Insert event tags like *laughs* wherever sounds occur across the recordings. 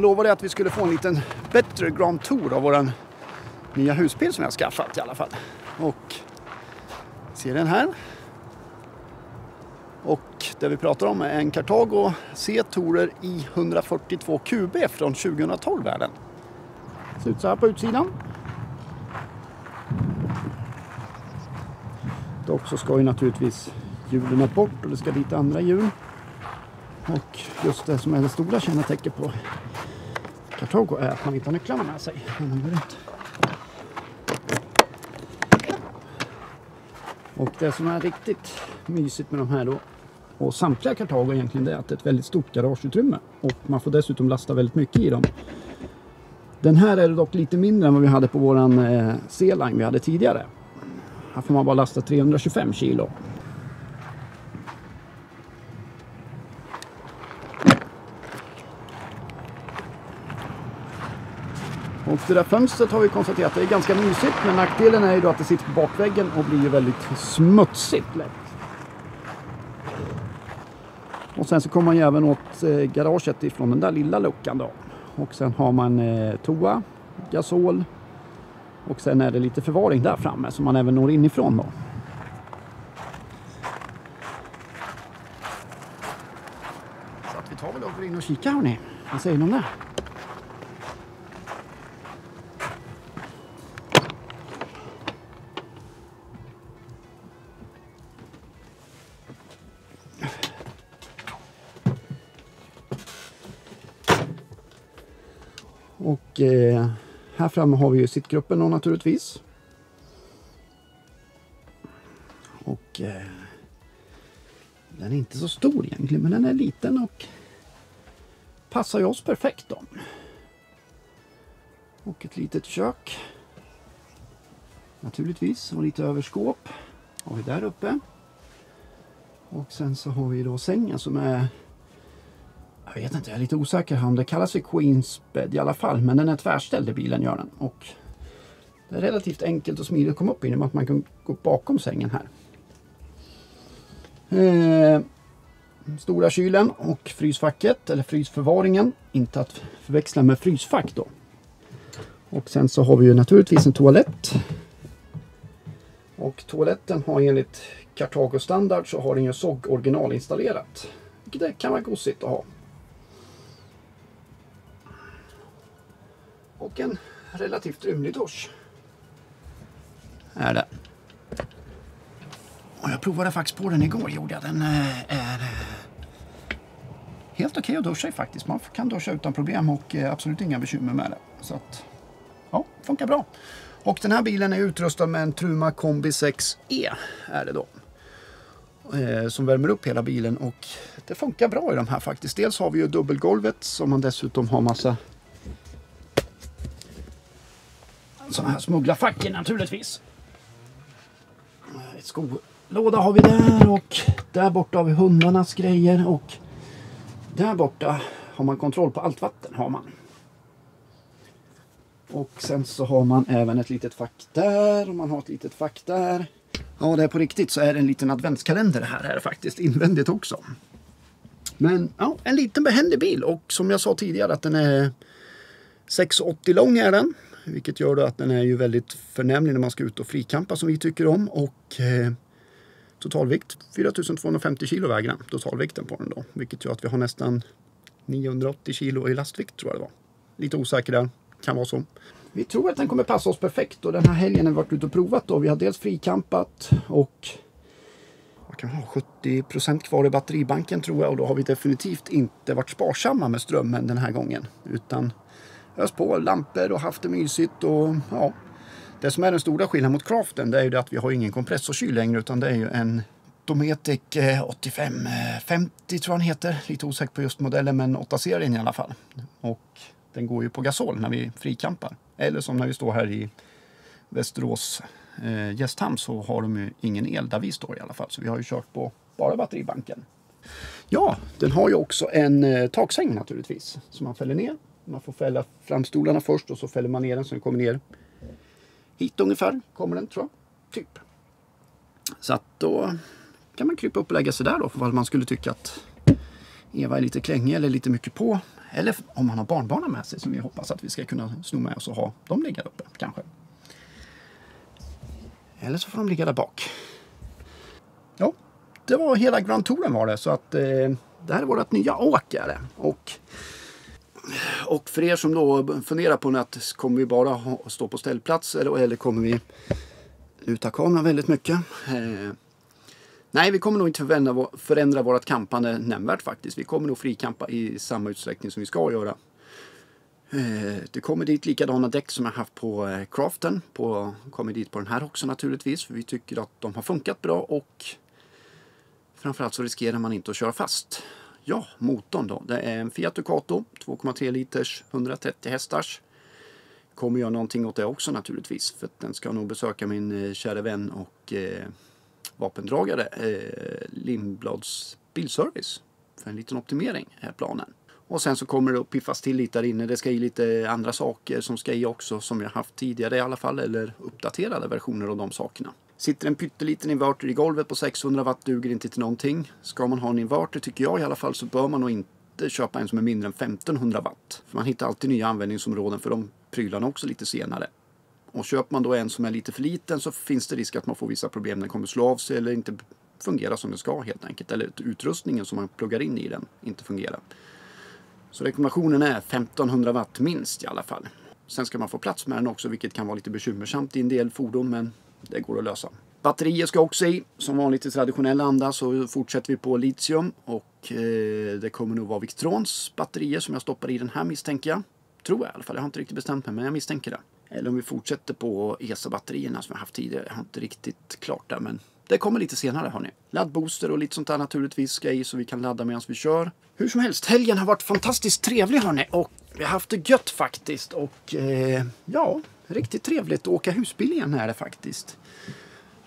Jag lovade att vi skulle få en liten bättre Grand Tour av våran nya husbil som jag har skaffat i alla fall. Och ser den här. Och det vi pratar om är en Cartago C-Tourer i 142 QB från 2012 är den. Ser ut så här på utsidan. Dock så ska ju naturligtvis hjulen bort och det ska dit andra hjul. Och just det som är det stora kännetecknet på Cartago är att man inte har nycklarna med sig när man går ut. Och det som är riktigt mysigt med de här då och samtliga Cartago egentligen det är att det är ett väldigt stort garageutrymme och man får dessutom lasta väldigt mycket i dem. Den här är dock lite mindre än vad vi hade på våran eh, C-line vi hade tidigare. Här får man bara lasta 325 kilo. Och det där fönstret har vi konstaterat det är ganska mysigt men nackdelen är ju då att det sitter på bakväggen och blir ju väldigt smutsigt lätt. Och sen så kommer man ju även åt eh, garaget ifrån den där lilla luckan då. Och sen har man eh, toa, gasol och sen är det lite förvaring där framme som man även når inifrån då. Så att vi tar väl och går in och kikar hörni. Vad säger ni om det? Och eh, här framme har vi ju sittgruppen då naturligtvis. Och eh, den är inte så stor egentligen men den är liten och passar ju oss perfekt då. Och ett litet kök. Naturligtvis och lite överskåp har vi där uppe. Och sen så har vi då sängen som är jag vet inte, jag är lite osäker om det kallas för Queens bed i alla fall. Men den är tvärställd i bilen gör den. Och det är relativt enkelt och smidigt att komma upp i genom att man kan gå bakom sängen här. Eh, stora kylen och frysfacket eller frysförvaringen. Inte att förväxla med frysfack då. Och sen så har vi ju naturligtvis en toalett. Och toaletten har enligt Cartago standard så har den ju SOG original installerat. Vilket kan vara gosigt att ha. Och en relativt rymlig dusch. Är det. Och jag provade faktiskt på den igår gjorde jag. Den eh, är eh, helt okej okay att duscha i faktiskt. Man kan duscha utan problem och eh, absolut inga bekymmer med det. Så att, ja, funkar bra. Och den här bilen är utrustad med en Truma Kombi 6E är det då. Som värmer upp hela bilen och det funkar bra i de här faktiskt. Dels har vi ju dubbelgolvet som man dessutom har massa sådana här smugglarfacken naturligtvis. Ett skolåda har vi där och där borta har vi hundarnas grejer och där borta har man kontroll på allt vatten har man. Och sen så har man även ett litet fack där och man har ett litet fack där. Ja, det är på riktigt så är det en liten adventskalender här, här faktiskt invändigt också. Men ja, en liten behändig bil och som jag sa tidigare att den är 6,80 lång är den. Vilket gör då att den är ju väldigt förnämlig när man ska ut och frikampa som vi tycker om. Och eh, totalvikt 4250 kilo väger den, totalvikten på den då. Vilket gör att vi har nästan 980 kilo i lastvikt tror jag det var. Lite osäker där, kan vara så. Vi tror att den kommer passa oss perfekt och den här helgen har vi varit ute och provat då. Vi har dels frikampat och vad kan ha, 70% kvar i batteribanken tror jag och då har vi definitivt inte varit sparsamma med strömmen den här gången. Utan öst på lampor och haft det mysigt. Och, ja. Det som är den stora skillnaden mot Craften det är ju det att vi har ingen kompressorkyl längre utan det är ju en Dometic eh, 8550 eh, tror jag den heter. Lite osäker på just modellen men 8-serien i alla fall. Och den går ju på gasol när vi frikampar. Eller som när vi står här i Västerås eh, gästhamn så har de ju ingen el där vi står i alla fall. Så vi har ju kört på bara batteribanken. Ja, den har ju också en eh, taksäng naturligtvis som man fäller ner man får fälla framstolarna först och så fäller man ner den så den kommer ner hit ungefär. Kommer den tror jag. Typ. Så att då kan man krypa upp och lägga sig där då för vad man skulle tycka att Eva är lite klängig eller lite mycket på. Eller om man har barnbarnen med sig som vi hoppas att vi ska kunna sno med oss och ha dem ligga uppe kanske. Eller så får de ligga där bak. Ja, det var hela Grand Touren var det. Så att eh, det här är vårt nya åkare. Och, och för er som då funderar på att kommer vi bara stå på ställplats eller, eller kommer vi luta kameran väldigt mycket? Eh, nej, vi kommer nog inte förändra, förändra vårt kampande nämnvärt faktiskt. Vi kommer nog frikampa i samma utsträckning som vi ska göra. Eh, det kommer dit likadana däck som jag haft på eh, Craften. På, kommer dit på den här också naturligtvis. För vi tycker att de har funkat bra och framförallt så riskerar man inte att köra fast. Ja, motorn då. Det är en Fiat Ducato 2,3 liters 130 hästars. Kommer göra någonting åt det också naturligtvis. För den ska nog besöka min eh, kära vän och eh, vapendragare eh, Lindblads bilservice. För en liten optimering är planen. Och sen så kommer det att piffas till lite där inne. Det ska i lite andra saker som ska i också som jag haft tidigare i alla fall. Eller uppdaterade versioner av de sakerna. Sitter en pytteliten inverter i golvet på 600 watt duger inte till någonting. Ska man ha en inverter tycker jag i alla fall så bör man nog inte köpa en som är mindre än 1500 watt. För man hittar alltid nya användningsområden för de prylarna också lite senare. Och köper man då en som är lite för liten så finns det risk att man får vissa problem. Den kommer slå av sig eller inte fungera som den ska helt enkelt. Eller utrustningen som man pluggar in i den inte fungerar. Så rekommendationen är 1500 watt minst i alla fall. Sen ska man få plats med den också vilket kan vara lite bekymmersamt i en del fordon men det går att lösa. Batterier ska också i. Som vanligt i traditionell anda så fortsätter vi på litium och eh, det kommer nog vara Victrons batterier som jag stoppar i den här misstänker jag. Tror jag i alla fall. Jag har inte riktigt bestämt mig men jag misstänker det. Eller om vi fortsätter på ESA-batterierna som jag haft tidigare. Jag har inte riktigt klart det men det kommer lite senare hörni. Laddbooster och lite sånt där naturligtvis ska i så vi kan ladda medan vi kör. Hur som helst, helgen har varit fantastiskt trevlig hörni och vi har haft det gött faktiskt och eh, ja, riktigt trevligt att åka husbil igen är det faktiskt.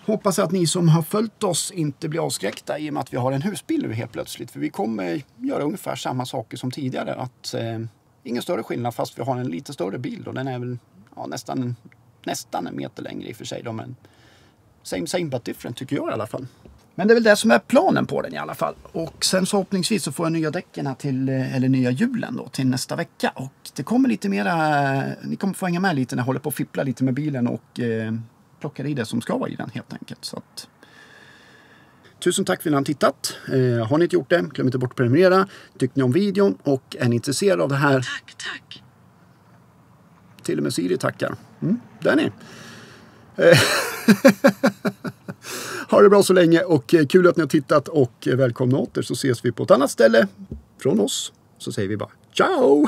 Hoppas att ni som har följt oss inte blir avskräckta i och med att vi har en husbil nu helt plötsligt. För vi kommer göra ungefär samma saker som tidigare. Att, eh, ingen större skillnad fast vi har en lite större bil och den är väl ja, nästan, nästan en meter längre i och för sig. Då, men same same but different tycker jag i alla fall. Men det är väl det som är planen på den i alla fall. Och sen så förhoppningsvis så får jag nya däcken till, eh, eller nya hjulen då till nästa vecka. Och det kommer lite mera, ni kommer få hänga med lite när jag håller på att fippla lite med bilen och eh, plockar i det som ska vara i den helt enkelt. Så att, Tusen tack för att ni har tittat. Eh, har ni inte gjort det, glöm inte bort att prenumerera. Tyckte ni om videon och är ni intresserade av det här? Tack, tack. Till och med Siri tackar. Mm, där är ni. Eh, *laughs* ha det bra så länge och eh, kul att ni har tittat och eh, välkomna åter så ses vi på ett annat ställe från oss. Så säger vi bara ciao!